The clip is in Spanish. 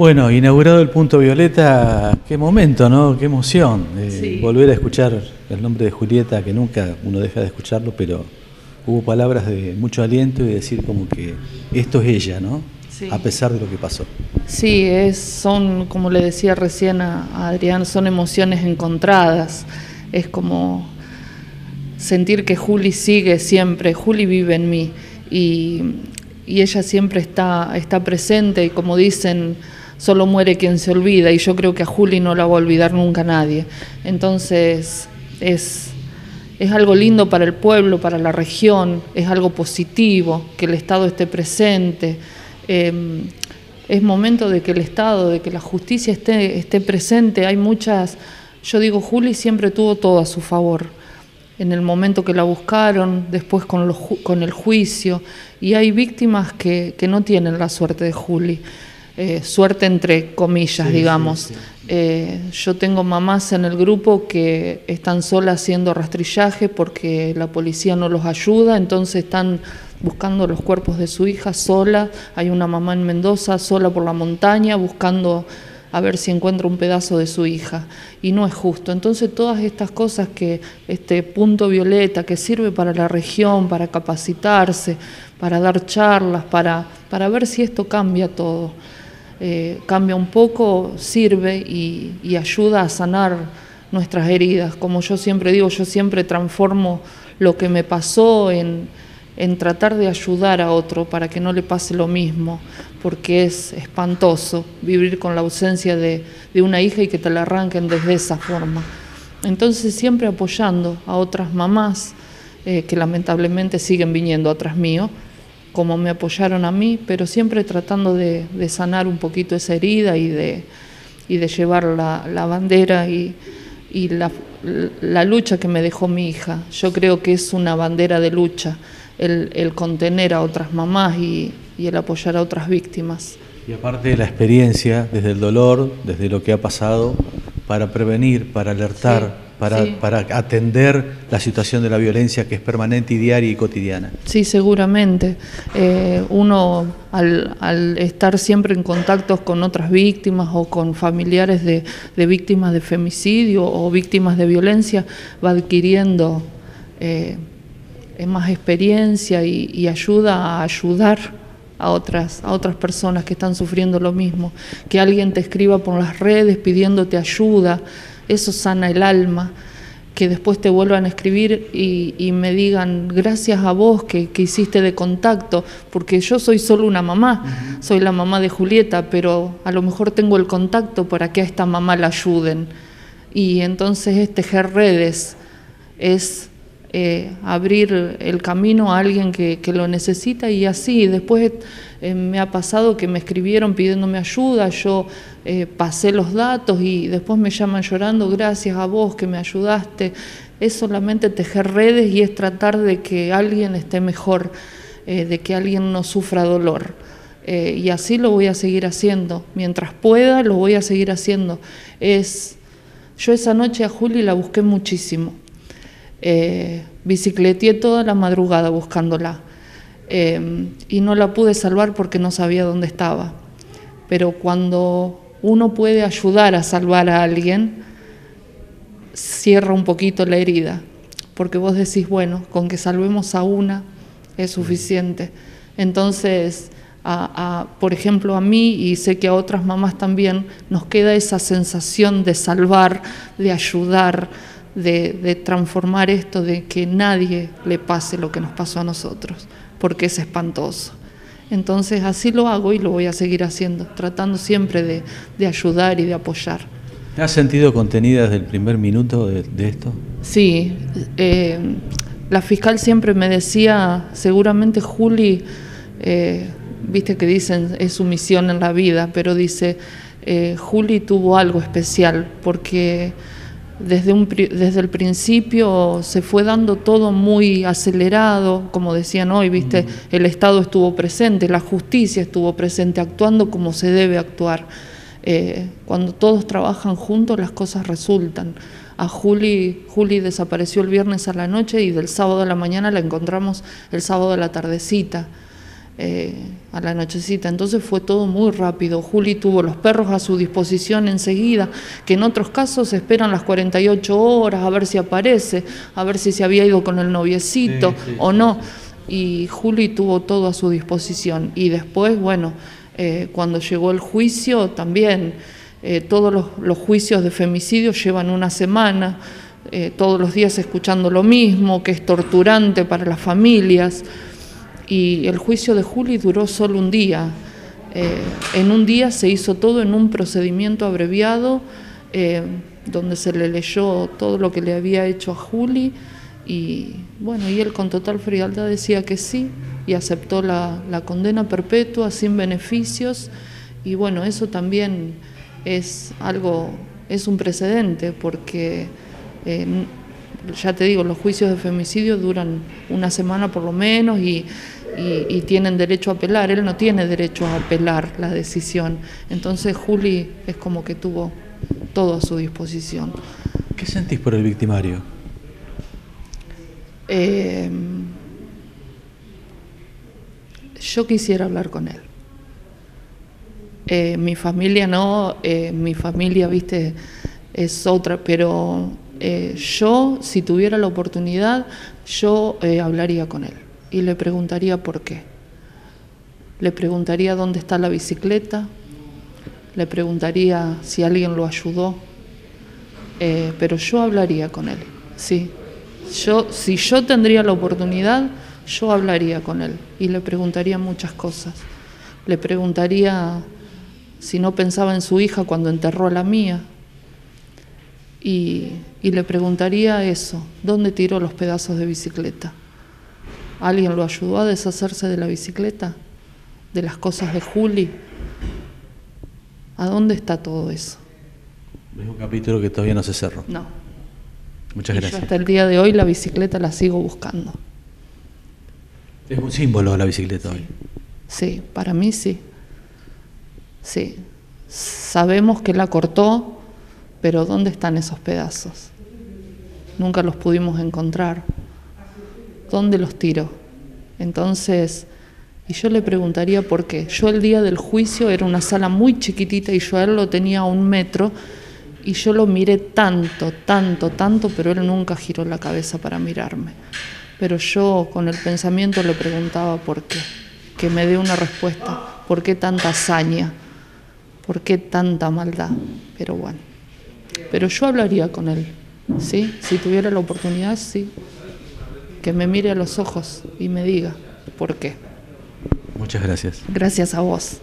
Bueno, inaugurado el punto Violeta, qué momento, ¿no? Qué emoción. Eh, volver a escuchar el nombre de Julieta, que nunca uno deja de escucharlo, pero hubo palabras de mucho aliento y decir como que esto es ella, ¿no? A pesar de lo que pasó. Sí, es, son, como le decía recién a Adrián, son emociones encontradas. Es como sentir que Juli sigue siempre, Juli vive en mí y, y ella siempre está, está presente y como dicen, solo muere quien se olvida y yo creo que a Juli no la va a olvidar nunca nadie. Entonces es, es algo lindo para el pueblo, para la región, es algo positivo que el Estado esté presente. Em, es momento de que el Estado, de que la justicia esté, esté presente. Hay muchas, yo digo, Juli siempre tuvo todo a su favor. En el momento que la buscaron, después con, los, con el juicio, y hay víctimas que, que no tienen la suerte de Juli. Eh, suerte entre comillas, digamos. Eh, yo tengo mamás en el grupo que están solas haciendo rastrillaje porque la policía no los ayuda, entonces están buscando los cuerpos de su hija sola. Hay una mamá en Mendoza sola por la montaña buscando a ver si encuentra un pedazo de su hija. Y no es justo. Entonces todas estas cosas que este punto violeta, que sirve para la región, para capacitarse, para dar charlas, para, para ver si esto cambia todo. Eh, cambia un poco, sirve y, ayuda a sanar nuestras heridas. Como yo siempre digo, yo siempre transformo lo que me pasó en, tratar de ayudar a otro para que no le pase lo mismo, porque es espantoso vivir con la ausencia de, una hija y que te la arranquen desde esa forma. Entonces siempre apoyando a otras mamás eh, que lamentablemente siguen viniendo atrás mío, como me apoyaron a mí, pero siempre tratando de, sanar un poquito esa herida y de, y de llevar la, bandera y, la, lucha que me dejó mi hija. Yo creo que es una bandera de lucha el, contener a otras mamás y, el apoyar a otras víctimas. Y aparte de la experiencia, desde el dolor, desde lo que ha pasado, para prevenir, para alertar para, atender la situación de la violencia que es permanente y diaria y cotidiana. Sí, seguramente. Eh, uno al, estar siempre en contacto con otras víctimas o con familiares de, víctimas de femicidio o víctimas de violencia va adquiriendo eh, más experiencia y, ayuda a ayudar a otras, a otras personas que están sufriendo lo mismo. Que alguien te escriba por las redes pidiéndote ayuda, eso sana el alma, que después te vuelvan a escribir y, me digan gracias a vos que, hiciste de contacto, porque yo soy solo una mamá, soy la mamá de Julieta, pero a lo mejor tengo el contacto para que a esta mamá la ayuden. Y entonces es tejer redes, es eh, abrir el camino a alguien que, lo necesita y así. Después eh, me ha pasado que me escribieron pidiéndome ayuda, yo eh, pasé los datos y después me llaman llorando, gracias a vos que me ayudaste. Es solamente tejer redes y es tratar de que alguien esté mejor, de que alguien no sufra dolor. y así lo voy a seguir haciendo. Mientras pueda, lo voy a seguir haciendo. Es, yo esa noche a Juli la busqué muchísimo. Eh, bicicleteé toda la madrugada buscándola eh, y no la pude salvar porque no sabía dónde estaba. Pero cuando uno puede ayudar a salvar a alguien, cierra un poquito la herida, porque vos decís, bueno, con que salvemos a una es suficiente. Entonces, por ejemplo, a mí y sé que a otras mamás también, nos queda esa sensación de salvar, de ayudar, de, transformar esto, de que nadie le pase lo que nos pasó a nosotros, porque es espantoso. Entonces así lo hago y lo voy a seguir haciendo, tratando siempre de, ayudar y de apoyar. ¿Te has sentido contenida desde el primer minuto de, esto? Sí, eh, la fiscal siempre me decía, seguramente Juli, eh, viste que dicen es su misión en la vida, pero dice, eh, Juli tuvo algo especial porque desde, un, desde el principio se fue dando todo muy acelerado, como decían hoy, viste, el Estado estuvo presente, la justicia estuvo presente, actuando como se debe actuar. Eh, cuando todos trabajan juntos las cosas resultan. A Juli, Juli desapareció el viernes a la noche y del sábado a la mañana la encontramos el sábado a la tardecita. Eh, a la nochecita. Entonces fue todo muy rápido. Juli tuvo los perros a su disposición enseguida, que en otros casos esperan las 48 horas a ver si aparece, a ver si se había ido con el noviecito o no. Y Juli tuvo todo a su disposición. Y después, bueno, eh, cuando llegó el juicio también, eh, todos los, juicios de femicidio llevan una semana. todos los días escuchando lo mismo, que es torturante para las familias y el juicio de Juli duró solo un día. Eh, en un día se hizo todo en un procedimiento abreviado, eh, donde se le leyó todo lo que le había hecho a Juli y bueno, y él con total frialdad decía que sí y aceptó la, condena perpetua sin beneficios y bueno, eso también es algo, es un precedente porque eh, ya te digo, los juicios de femicidio duran una semana por lo menos y y, tienen derecho a apelar. Él no tiene derecho a apelar la decisión. Entonces Juli es como que tuvo todo a su disposición. ¿Qué sentís por el victimario? Eh, yo quisiera hablar con él. Eh, mi familia no, eh, mi familia, viste, es otra, pero yo, si tuviera la oportunidad, yo hablaría con él y le preguntaría por qué. Le preguntaría dónde está la bicicleta, le preguntaría si alguien lo ayudó, eh, pero yo hablaría con él, sí. Yo, si yo tendría la oportunidad, yo hablaría con él y le preguntaría muchas cosas. Le preguntaría si no pensaba en su hija cuando enterró a la mía. Y, y le preguntaría eso, ¿dónde tiró los pedazos de bicicleta? ¿Alguien lo ayudó a deshacerse de la bicicleta? ¿De las cosas de Juli? ¿A dónde está todo eso? Es un capítulo que todavía no se cerró. No. Muchas gracias. Yo hasta el día de hoy la bicicleta la sigo buscando. Es un símbolo la bicicleta hoy. Sí, para mí sí. Sí. Sabemos que la cortó, pero ¿dónde están esos pedazos? Nunca los pudimos encontrar. ¿Dónde los tiro? Entonces, y yo le preguntaría por qué. Yo el día del juicio era una sala muy chiquitita y yo a él lo tenía a un metro y yo lo miré tanto, tanto, tanto, pero él nunca giró la cabeza para mirarme. Pero yo con el pensamiento le preguntaba por qué, que me dé una respuesta, por qué tanta hazaña, por qué tanta maldad. Pero bueno, pero yo hablaría con él, ¿sí? Si tuviera la oportunidad, sí que me mire a los ojos y me diga por qué. Muchas gracias. Gracias a vos.